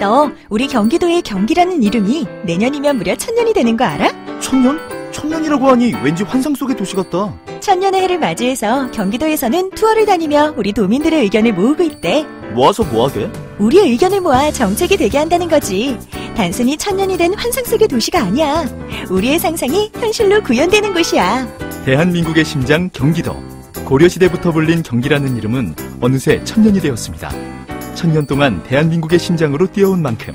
너 우리 경기도의 경기라는 이름이 내년이면 무려 천년이 되는 거 알아? 천년? 천년이라고 하니 왠지 환상 속의 도시 같다. 천년의 해를 맞이해서 경기도에서는 투어를 다니며 우리 도민들의 의견을 모으고 있대. 모아서 뭐하게? 우리의 의견을 모아 정책이 되게 한다는 거지. 단순히 천년이 된 환상 속의 도시가 아니야. 우리의 상상이 현실로 구현되는 곳이야. 대한민국의 심장 경기도. 고려시대부터 불린 경기라는 이름은 어느새 천년이 되었습니다. 천년 동안 대한민국의 심장으로 뛰어온 만큼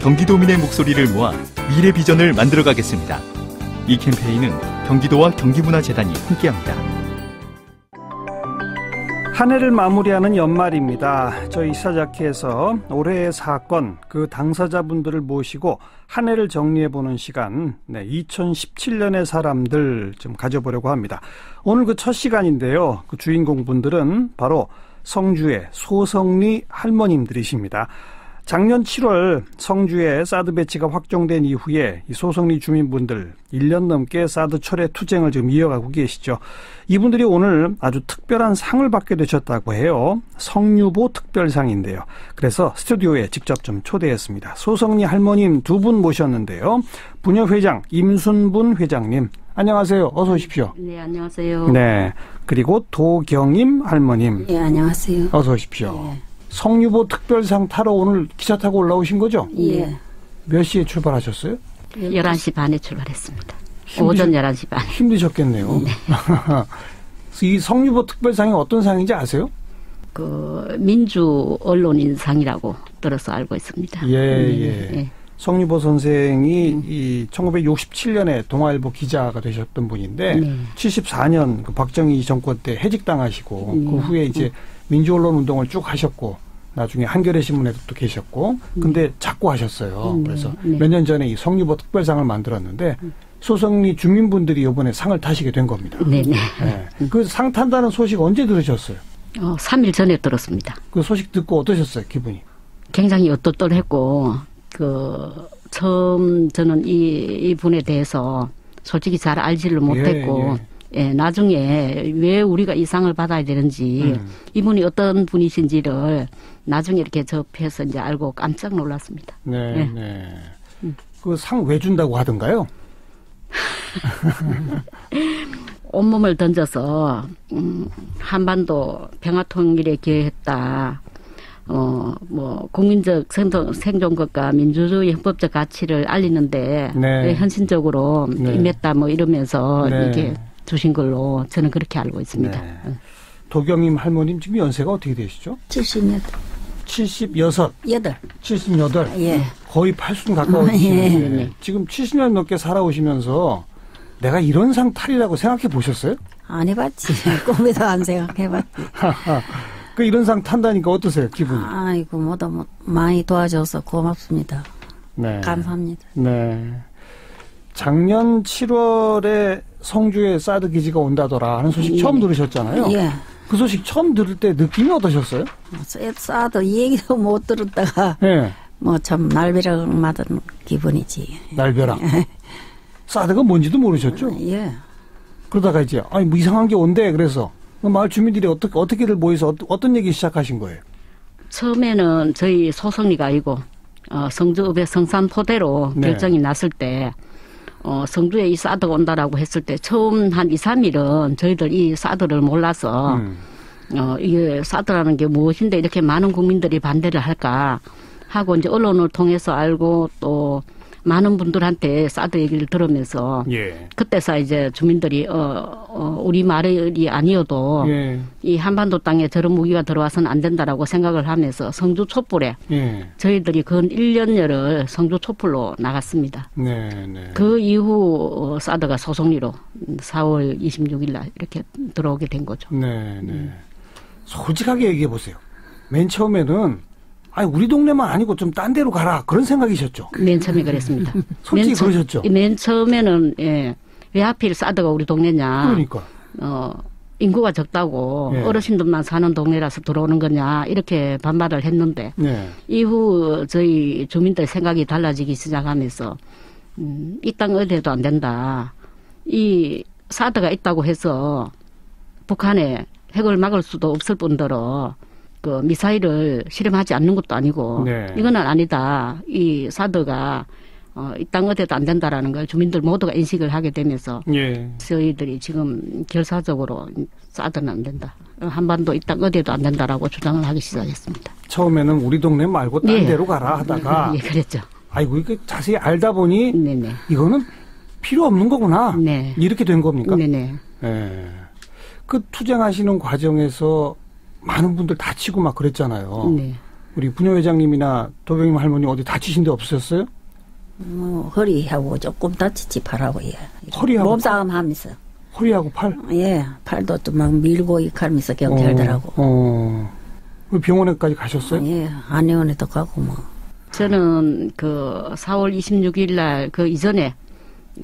경기도민의 목소리를 모아 미래 비전을 만들어 가겠습니다. 이 캠페인은 경기도와 경기문화재단이 함께합니다. 한 해를 마무리하는 연말입니다. 저희 이사자키에서 올해의 사건, 그 당사자분들을 모시고 한 해를 정리해보는 시간, 네, 2017년의 사람들 좀 가져보려고 합니다. 오늘 그 첫 시간인데요. 그 주인공분들은 바로 성주의 소성리 할머님들이십니다. 작년 7월 성주에 사드 배치가 확정된 이후에 이 소성리 주민분들 1년 넘게 사드 철회 투쟁을 지금 이어가고 계시죠. 이분들이 오늘 아주 특별한 상을 받게 되셨다고 해요. 성유보 특별상인데요. 그래서 스튜디오에 직접 좀 초대했습니다. 소성리 할머님 두 분 모셨는데요. 부녀회장 임순분 회장님 안녕하세요. 어서 오십시오. 네, 안녕하세요. 네. 그리고 도경임 할머님 예, 안녕하세요. 어서 오십시오. 예. 성유보 특별상 타러 오늘 기차 타고 올라오신 거죠? 예. 몇 시에 출발하셨어요? 11시 반에 출발했습니다. 힘드셨- 오전 11시 반. 힘드셨겠네요. 이 성유보 특별상이 어떤 상인지 아세요? 그 민주 언론인 상이라고 들어서 알고 있습니다. 예, 네, 예. 예. 성유보 선생이 음. 이 1967년에 동아일보 기자가 되셨던 분인데 네. 74년 그 박정희 정권 때 해직당하시고 음. 그 후에 이제 민주언론 운동을 쭉 하셨고 나중에 한겨레 신문에도 또 계셨고 근데 자꾸 하셨어요. 음, 그래서 네. 몇년 전에 이 성유보 특별상을 만들었는데 소성리 주민분들이 이번에 상을 타시게 된 겁니다. 네, 네. 그 상 탄다는 소식 언제 들으셨어요? 어, 3일 전에 들었습니다. 그 소식 듣고 어떠셨어요, 기분이? 굉장히 어떨떨했고 그 처음 저는 이 이 분에 대해서 솔직히 잘 알지를 못했고 예, 나중에 왜 우리가 이 상을 받아야 되는지 음. 이분이 어떤 분이신지를 나중에 이렇게 접해서 이제 알고 깜짝 놀랐습니다. 네, 네. 네. 그상 왜 준다고 하던가요? 온몸을 던져서 음, 한반도 평화통일에 기여했다. 어, 뭐, 국민적 생존, 생존권과 민주주의 헌법적 가치를 알리는데, 네. 헌신적으로 네. 임했다, 뭐, 이러면서 네. 이렇게 주신 걸로 저는 그렇게 알고 있습니다. 네. 도경임 할머님 지금 연세가 어떻게 되시죠? 78. 76, 여덟. 78. 예. 거의 80 가까우시는데 네. 지금 70년 넘게 살아오시면서 내가 이런 상 탈이라고 생각해 보셨어요? 안 해봤지. 꿈에도 안 생각해봤지. 그 이런 상 탄다니까 어떠세요, 기분이? 아이고, 뭐도 뭐, 많이 도와줘서 고맙습니다. 네. 감사합니다. 네. 작년 7월에 성주에 사드 기지가 온다더라 하는 소식 예. 처음 들으셨잖아요. 예. 그 소식 처음 들을 때 느낌이 어떠셨어요? 쎄- 싸도 이 얘기도 못 들었다가, 예. 뭐참 날벼락 맞은 기분이지. 날벼락. 사드가 뭔지도 모르셨죠? 예. 그러다가 이제 아니 뭐 이상한 게 온대 그래서 그 마을 주민들이 어떻게 어떻게들 모여서 어떤, 어떤 얘기 시작하신 거예요? 처음에는 저희 소성리가 아니고, 어, 성주읍의 성산포대로 네. 결정이 났을 때, 어, 성주에 이 사드가 온다라고 했을 때, 처음 한 2, 3일은 저희들 이 사드를 몰라서, 음. 어, 이게 사드라는 게 무엇인데 이렇게 많은 국민들이 반대를 할까 하고 이제 언론을 통해서 알고 또 많은 분들한테 사드 얘기를 들으면서 예. 그때서 이제 주민들이 어, 어 우리 말이 아니어도 예. 이 한반도 땅에 저런 무기가 들어와서는 안 된다라고 생각을 하면서 성주 촛불에 예. 저희들이 근 1년여를 성주 촛불로 나갔습니다. 네, 네. 그 이후 어, 사드가 소송리로 4월 26일 날 이렇게 들어오게 된 거죠. 네, 네. 솔직하게 얘기해 보세요. 맨 처음에는 아니 우리 동네만 아니고 좀 딴 데로 가라 그런 생각이셨죠. 맨 처음에 그랬습니다. 솔직히 맨 처- 그러셨죠? 맨 처음에는 예, 왜 하필 사드가 우리 동네냐. 그러니까. 어, 인구가 적다고 예. 어르신들만 사는 동네라서 들어오는 거냐 이렇게 반발을 했는데 네. 이후 저희 주민들 생각이 달라지기 시작하면서 음, 이 땅 어디에도 안 된다. 이 사드가 있다고 해서 북한에 핵을 막을 수도 없을 뿐더러 그 미사일을 실험하지 않는 것도 아니고 네. 이거는 아니다. 이 사드가 어, 이땅 어디도 안 된다라는 걸 주민들 모두가 인식을 하게 되면서 예. 저희들이 지금 결사적으로 사드는 안 된다. 한반도 이땅 어디에도 안 된다라고 주장을 하기 시작했습니다. 처음에는 우리 동네 말고 딴 예. 데로 가라 하다가 예, 그랬죠. 아이고 이게 자세히 알다 보니 네네. 이거는 필요 없는 거구나. 네. 이렇게 된 겁니까? 네네. 예. 그 투쟁하시는 과정에서 많은 분들 다치고 막 그랬잖아요. 네. 우리 부녀회장님이나 도병님 할머니 어디 다치신 데 없으셨어요? 뭐 허리하고 조금 다치지 팔하고 예. 허리하고 몸싸움 하면서 허리하고 팔? 예 팔도 또 막 밀고 이칼면서 경찰들하고 어, 어. 그 병원에까지 가셨어요? 예 안내원에도 가고 뭐 저는 그 4월 26일 날 그 이전에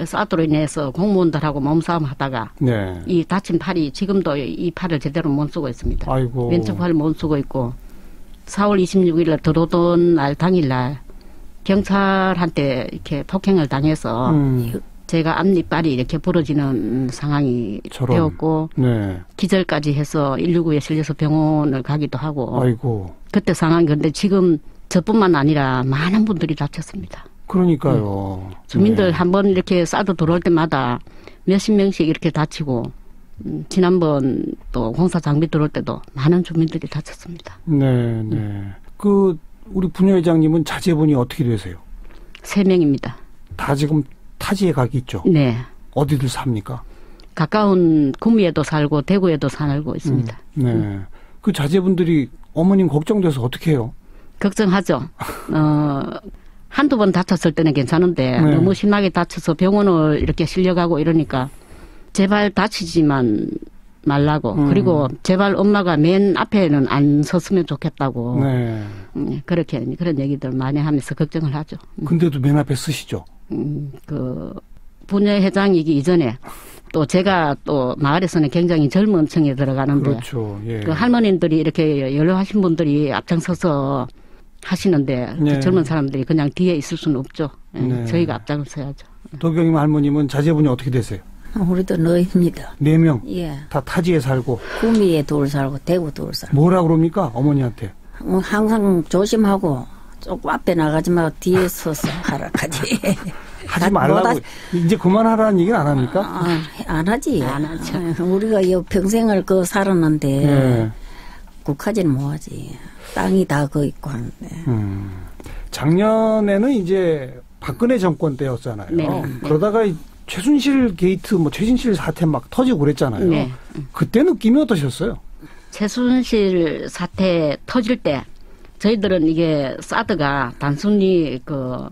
사드로 인해서 공무원들하고 몸싸움 하다가 네. 이 다친 팔이 지금도 이 팔을 제대로 못 쓰고 있습니다. 아이고. 왼쪽 팔을 못 쓰고 있고 4월 26일 날 들어오던 날 당일 날 경찰한테 이렇게 폭행을 당해서 음, 제가 앞니빨이 이렇게 부러지는 상황이 저런. 되었고 네. 기절까지 해서 119에 실려서 병원을 가기도 하고 아이고. 그때 상황이 근데 지금 저뿐만 아니라 많은 분들이 다쳤습니다. 그러니까요. 주민들 네. 한번 이렇게 싸도 들어올 때마다 몇십 명씩 이렇게 다치고 음, 지난번 또 공사 장비 들어올 때도 많은 주민들이 다쳤습니다. 네, 네. 그 우리 부녀회장님은 자제분이 어떻게 되세요? 세 명입니다. 다 지금 타지에 가기 있죠. 네. 어디들 삽니까? 가까운 구미에도 살고 대구에도 살고 있습니다. 네. 그 자제분들이 어머님 걱정돼서 어떻게 해요? 걱정하죠. 어, 한두 번 다쳤을 때는 괜찮은데 네. 너무 심하게 다쳐서 병원을 이렇게 실려가고 이러니까 제발 다치지만 말라고 음. 그리고 제발 엄마가 맨 앞에는 안 섰으면 좋겠다고 네. 음, 그렇게 그런 얘기들 많이 하면서 걱정을 하죠. 근데도 맨 앞에 쓰시죠. 음, 그 분야회장이기 이전에 또 제가 또 마을에서는 굉장히 젊은 층에 들어가는데 그렇죠. 예. 그 할머님들이 이렇게 연로하신 분들이 앞장서서 하시는데 그 네. 젊은 사람들이 그냥 뒤에 있을 수는 없죠. 예, 네. 저희가 앞장을 서야죠. 도병임 할머님은 자제분이 어떻게 되세요? 우리도 너입니다. 네 명. 예 다 타지에 살고 구미에 둘 살고 대구 둘 살고 뭐라 그럽니까 어머니한테 어, 항상 조심하고 조금 앞에 나가지 말고 뒤에 서서 하라까지 하지 다- 말라고 뭐다- 이제 그만하라는 얘기는 안 합니까? 아, 안 하지 안 하죠. 아, 우리가 여 평생을 그 살았는데 네. 국하지는 뭐하지 땅이 다그 있고 하는데 음. 작년에는 이제 박근혜 정권 때였잖아요. 네, 네. 그러다가 이 최순실 게이트, 뭐 최순실 사태 막 터지고 그랬잖아요. 네. 그때 느낌이 어떠셨어요? 최순실 사태 터질 때 저희들은 이게 사드가 단순히 그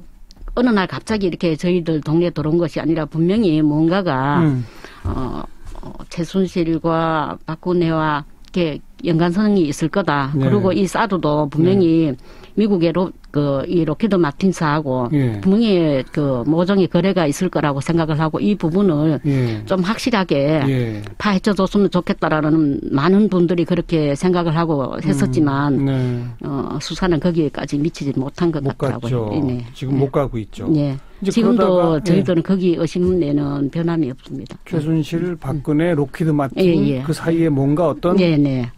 어느 날 갑자기 이렇게 저희들 동네에 들어온 것이 아니라 분명히 뭔가가 음. 어, 어, 최순실과 박근혜와 이렇게 연관성이 있을 거다. 네. 그리고 이 사드도 분명히 미국의 로, 그, 이 록히드 마틴스하고 예. 분명히 그 모종의 거래가 있을 거라고 생각을 하고 이 부분을 예. 좀 확실하게 예. 파헤쳐 줬으면 좋겠다라는 많은 분들이 그렇게 생각을 하고 했었지만 네. 어, 수사는 거기까지 미치지 못한 것 못 같더라고요. 갔죠. 네. 지금 네. 못 가고 있죠. 예. 이제 지금도 그러다가, 예. 저희들은 거기 의심에는 변함이 없습니다. 최순실, 박근혜, 로키드 마틴 예, 예. 그 사이에 뭔가 어떤 네, 네.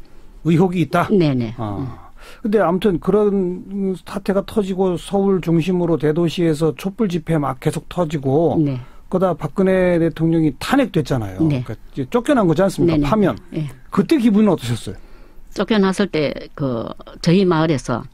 의혹이 있다. 네, 네. 아. 근데 아무튼 그런 사태가 터지고 서울 중심으로 대도시에서 촛불 집회 막 계속 터지고 네. 그러다 박근혜 대통령이 탄핵됐잖아요. 네. 그러니까 쫓겨난 거지 않습니까? 네, 네. 파면. 예. 그때 기분은 어떠셨어요? 쫓겨났을 때 그 저희 마을에서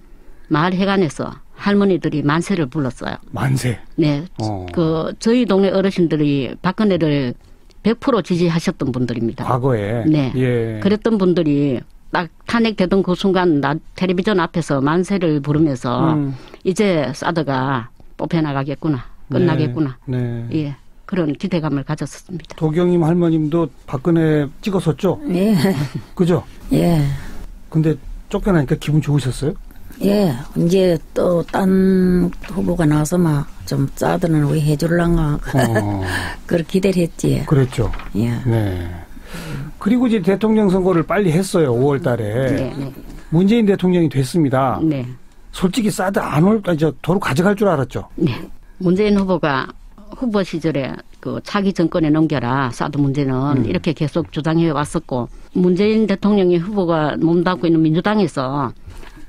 마을 회관에서 할머니들이 만세를 불렀어요. 만세. 네. 어. 그 저희 동네 어르신들이 박근혜를 100% 지지하셨던 분들입니다. 과거에. 네. 예. 그랬던 분들이 딱 탄핵되던 그 순간 나 텔레비전 앞에서 만세를 부르면서 음. 이제 사드가 뽑혀나가겠구나 끝나겠구나 네. 네. 예 그런 기대감을 가졌었습니다. 도경임 할머님도 박근혜 찍었었죠? 예, 그죠? 예, 근데 쫓겨나니까 기분 좋으셨어요? 예. 이제 또 딴 후보가 나와서 막좀 짜드는 왜 해줄란가 어, 그렇게 기대를 했지. 그랬죠. 예. 네. 그리고 이제 대통령 선거를 빨리 했어요. 5월 달에. 네, 네, 문재인 대통령이 됐습니다. 네, 솔직히 사드 안 올, 저, 도로 가져갈 줄 알았죠. 네. 문재인 후보가 후보 시절에 그 차기 정권에 넘겨라 사드 문제는 음. 이렇게 계속 주장해 왔었고 문재인 대통령이 후보가 몸담고 있는 민주당에서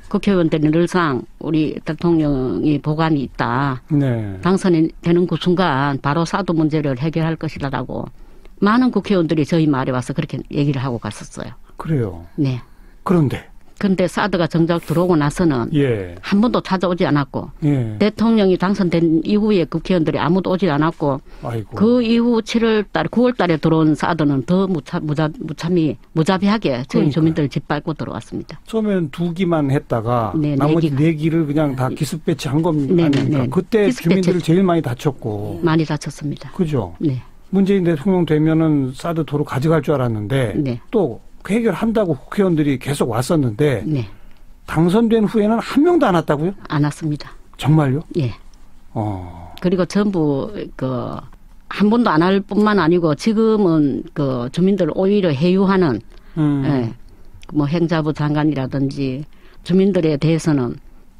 국회의원들이 늘상 우리 대통령이 보관이 있다. 네. 당선이 되는 그 순간 바로 사드 문제를 해결할 것이라고 많은 국회의원들이 저희 말에 와서 그렇게 얘기를 하고 갔었어요. 그래요. 네. 그런데 근데 사드가 정작 들어오고 나서는 예. 한 번도 찾아오지 않았고 예. 대통령이 당선된 이후에 국회의원들이 아무도 오지 않았고 아이고. 그 이후 7월 달, 9월 달에 들어온 사드는 더 무차, 무자, 무참히, 무자비하게 저희 그러니까요. 주민들을 짓밟고 들어왔습니다. 처음에는 두 기만 했다가 네, 네 나머지. 네 기를 그냥 다 기습 배치한 겁니다. 네, 네? 네. 그때 주민들 배치. 제일 많이 다쳤고. 많이 다쳤습니다. 그죠? 네. 문재인 대통령 되면은 사드 도로 가져갈 줄 알았는데 네. 또 해결한다고 국회의원들이 계속 왔었는데 네. 당선된 후에는 한 명도 안 왔다고요? 안 왔습니다. 정말요? 예. 어. 그리고 전부 그 한 번도 안 할 뿐만 아니고 지금은 그 주민들 오히려 해유하는 음. 예. 뭐 행자부 장관이라든지 주민들에 대해서는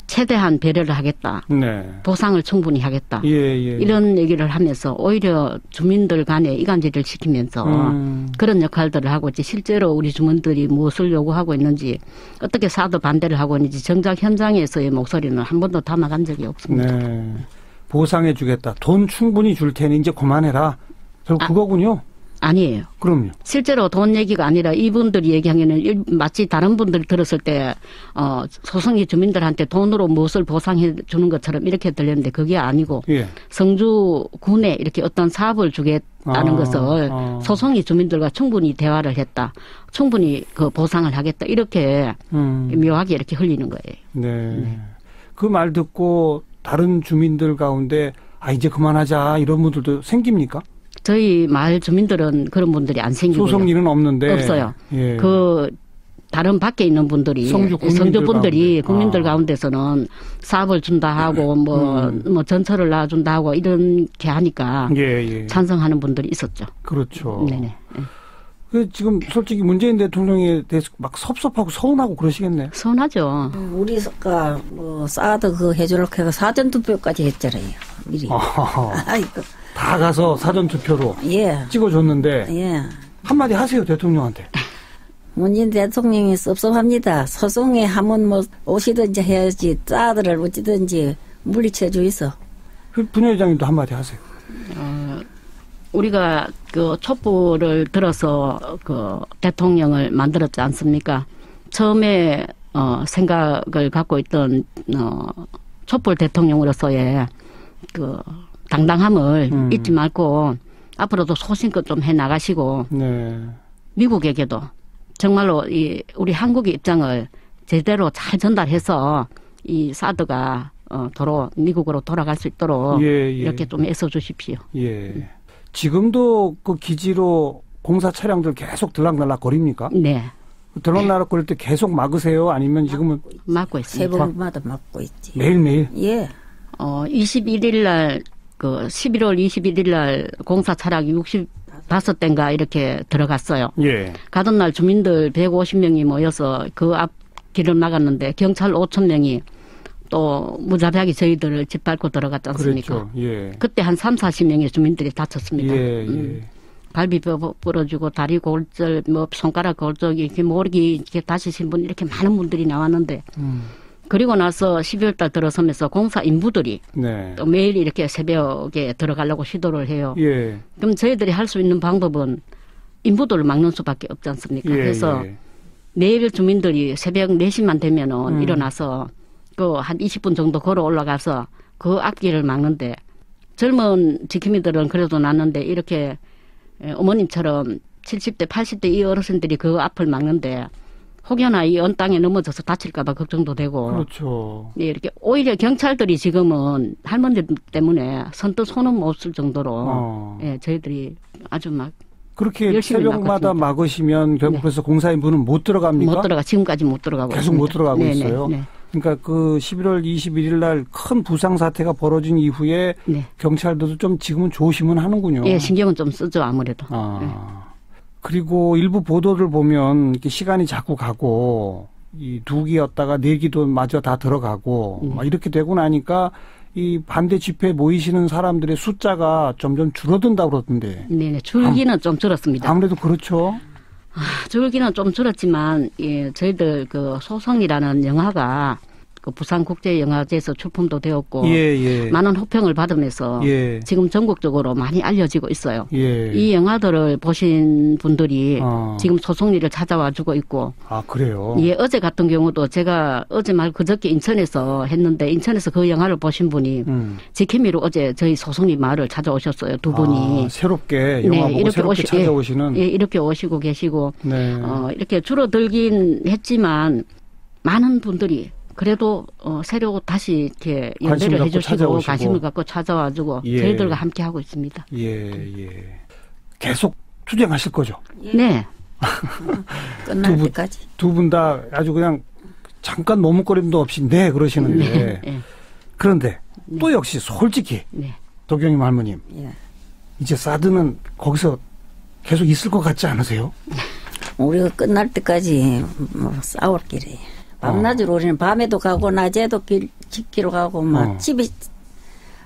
최대한 배려를 하겠다. 네. 보상을 충분히 하겠다. 예, 예. 이런 얘기를 하면서 오히려 주민들 간에 이간질을 시키면서 음. 그런 역할들을 하고 있지 실제로 우리 주민들이 무엇을 요구하고 있는지 어떻게 사드 반대를 하고 있는지 정작 현장에서의 목소리는 한 번도 담아간 적이 없습니다. 네. 보상해 주겠다. 돈 충분히 줄 테니 이제 그만해라. 결국 아. 그거군요. 아니에요. 그럼요. 실제로 돈 얘기가 아니라 이분들이 얘기하기는 일- 마치 다른 분들이 들었을 때 어, 소송이 주민들한테 돈으로 무엇을 보상해 주는 것처럼 이렇게 들렸는데 그게 아니고 예. 성주군에 이렇게 어떤 사업을 주겠다는 아, 것을 아. 소송이 주민들과 충분히 대화를 했다. 충분히 그 보상을 하겠다. 이렇게 음. 묘하게 이렇게 흘리는 거예요. 네. 그말 듣고 다른 주민들 가운데 아 이제 그만하자 이런 분들도 생깁니까? 저희 마을 주민들은 그런 분들이 안 생기고요. 소송 일은 없는데 없어요. 예. 그 다른 밖에 있는 분들이 성주 국민들 분들이 가운데. 국민들 아. 가운데서는 사업을 준다 하고 뭐 음. 뭐 전철을 놔준다 하고 이런 게 하니까 예, 예. 찬성하는 분들이 있었죠. 그렇죠. 네네. 그 지금 솔직히 문재인 대통령에 대해서 막 섭섭하고 서운하고 그러시겠네. 서운하죠. 우리가 뭐 사드 그 해주려고 해서 사전 투표까지 했잖아요. 미리. 아하하. 아이고. 다 가서 사전 투표로 예. 찍어줬는데 예. 한마디 하세요 대통령한테. 문재인 대통령이 섭섭합니다. 소송에 하면 뭐 오시든지 해야지 사드를 어찌든지 물리쳐 주이소. 그 분회장님도 한마디 하세요. 우리가 그 촛불을 들어서 그 대통령을 만들었지 않습니까? 처음에 어 생각을 갖고 있던 어 촛불 대통령으로서의 그 당당함을 음. 잊지 말고 앞으로도 소신껏 좀 해 나가시고 네. 미국에게도 정말로 이 우리 한국의 입장을 제대로 잘 전달해서 이 사드가 어 도로 미국으로 돌아갈 수 있도록 예, 예. 이렇게 좀 애써 주십시오. 예. 지금도 그 기지로 공사 차량들 계속 들락날락 거립니까? 네. 들락날락 거릴 때 계속 막으세요? 아니면 지금은 맞고 세 있습니다. 번마다 맡고 있지. 매일 매일? 예. 어, 21일 날, 그, 11월 21일 날 공사 차량이 65 대인가 이렇게 들어갔어요. 예. 가던 날 주민들 150명이 모여서 그 앞 길을 막았는데 경찰 5천 명이 또 무자비하게 저희들을 짓밟고 들어갔지 않습니까? 그렇죠. 예. 그때 한 3, 40명의 주민들이 다쳤습니다. 예, 예. 음, 갈비 뼈 부러지고 다리 골절, 뭐 손가락 골절, 이렇게 모르기 이렇게 다치신 분 이렇게 많은 분들이 나왔는데 음. 그리고 나서 12월 달 들어서면서 공사 인부들이 네. 또 매일 이렇게 새벽에 들어가려고 시도를 해요. 예. 그럼 저희들이 할 수 있는 방법은 인부들을 막는 수밖에 없지 않습니까? 예. 그래서 예. 매일 주민들이 새벽 4시만 되면은 음. 일어나서 그 한 20분 정도 걸어 올라가서 그 앞길을 막는데 젊은 지킴이들은 그래도 낫는데 이렇게 에, 어머님처럼 70대, 80대 이 어르신들이 그 앞을 막는데 혹여나 이 언 땅에 넘어져서 다칠까봐 걱정도 되고 그렇죠. 예, 이렇게 오히려 경찰들이 지금은 할머니 때문에 선뜻 손은 못쓸 정도로 어. 예, 저희들이 아주 막못 그렇게 새벽마다. 막으시면 결국 네. 그래서 공사인분은 못 들어갑니까? 들어가 지금까지 못 들어가고 계속 못 있습니다. 들어가고 네, 있어요? 네, 그러니까 그 11월 21일 날 큰 부상 사태가 벌어진 이후에 네. 네. 경찰들도 좀 지금은 조심은 하는군요. 예, 신경은 좀 쓰죠 아무래도. 아. 그리고 일부 보도를 보면 이렇게 시간이 자꾸 가고 이 두 기였다가 네 기도 마저 다 들어가고 음. 막 이렇게 되고 나니까 이 반대 집회에 모이시는 사람들의 숫자가 점점 줄어든다고 그러던데. 네네. 줄기는 좀 줄었습니다. 아무래도 그렇죠. 줄기는 좀 줄었지만 예, 저희들 그 소성이라는 영화가 그 부산국제영화제에서 출품도 되었고 예, 예. 많은 호평을 받으면서 예. 지금 전국적으로 많이 알려지고 있어요. 예. 이 영화들을 보신 분들이 어. 지금 소송리를 찾아와 주고 있고 아, 그래요? 예, 어제 같은 경우도 제가 어제 말 그저께 인천에서 했는데 인천에서 그 영화를 보신 분이 음. 지킴이로 어제 저희 소송리 마을을 찾아오셨어요. 두 분이. 아, 새롭게 영화 네, 보고 새롭게 오시- 찾아오시는 예, 예, 이렇게 오시고 계시고 네. 어, 이렇게 줄어들긴 했지만 많은 분들이 그래도 어, 새로 다시 이렇게 연대를 해주시고. 관심을 갖고 찾아와주고 예. 저희들과 함께 하고 있습니다. 예, 예. 계속 투쟁하실 거죠? 네, 끝날 두 분- 때까지. 두 분 다 아주 그냥 잠깐 머뭇거림도 없이 네 그러시는데 네, 그런데 또 역시 솔직히 네. 도경님 할머님 예. 이제 사드는 거기서 계속 있을 것 같지 않으세요? 우리가 끝날 때까지 뭐 싸울 길이. 밤낮으로 우리는 밤에도 가고 낮에도 길 지키러 가고 막 어. 집에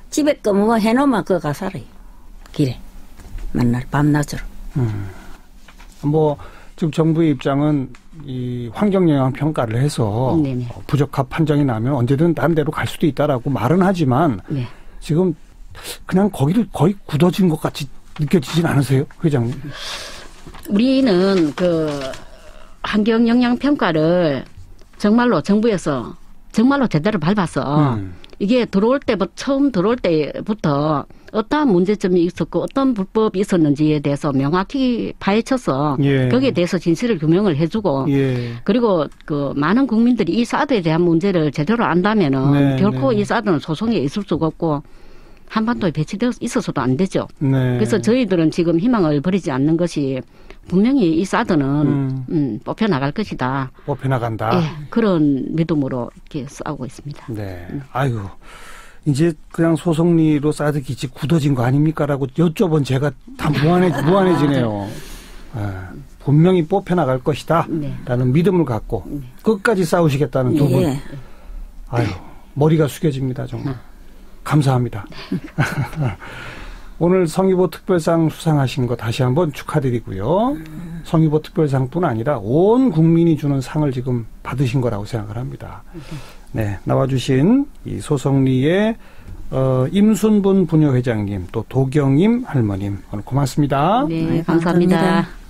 집에 거뭐 해놓으면 그거 가 살아요. 길에 맨날 밤낮으로. 뭐 지금 정부의 입장은 이 환경 영향 평가를 해서 네네. 어, 부적합 판정이 나면 언제든 딴 데로 갈 수도 있다라고 말은 하지만 네. 지금 그냥 거기를 거의 굳어진 것 같이 느껴지진 않으세요, 회장님? 우리는 그 환경 영향 평가를 정말로 정부에서 정말로 제대로 밟아서 음. 이게 들어올 때부터 처음 들어올 때부터 어떠한 문제점이 있었고 어떤 불법이 있었는지에 대해서 명확히 파헤쳐서 예. 거기에 대해서 진실을 규명을 해주고 예. 그리고 그 많은 국민들이 이 사드에 대한 문제를 제대로 안다면은 네, 결코 네. 이 사드는 소송에 있을 수가 없고 한반도에 배치되어 있어서도 안 되죠. 네. 그래서 저희들은 지금 희망을 버리지 않는 것이 분명히 이 사드는 음. 음, 뽑혀 나갈 것이다. 뽑혀 나간다. 예, 그런 믿음으로 이렇게 싸우고 있습니다. 네. 아이고. 이제 그냥 소송리로 사드 기지 굳어진 거 아닙니까라고 여쭤본 제가 다 무한해, 무한해지네요. 아, 분명히 뽑혀 나갈 것이다. 네. 라는 믿음을 갖고 끝까지 싸우시겠다는 두 분. 예. 아유, 머리가 숙여집니다, 정말. 감사합니다. 오늘 성유보 특별상 수상하신 거 다시 한번 축하드리고요. 성유보 특별상뿐 아니라 온 국민이 주는 상을 지금 받으신 거라고 생각을 합니다. 네, 나와주신 이 소성리의 어, 임순분 부녀회장님 또 도경임 할머님 오늘 고맙습니다. 네, 네, 감사합니다. 감사합니다.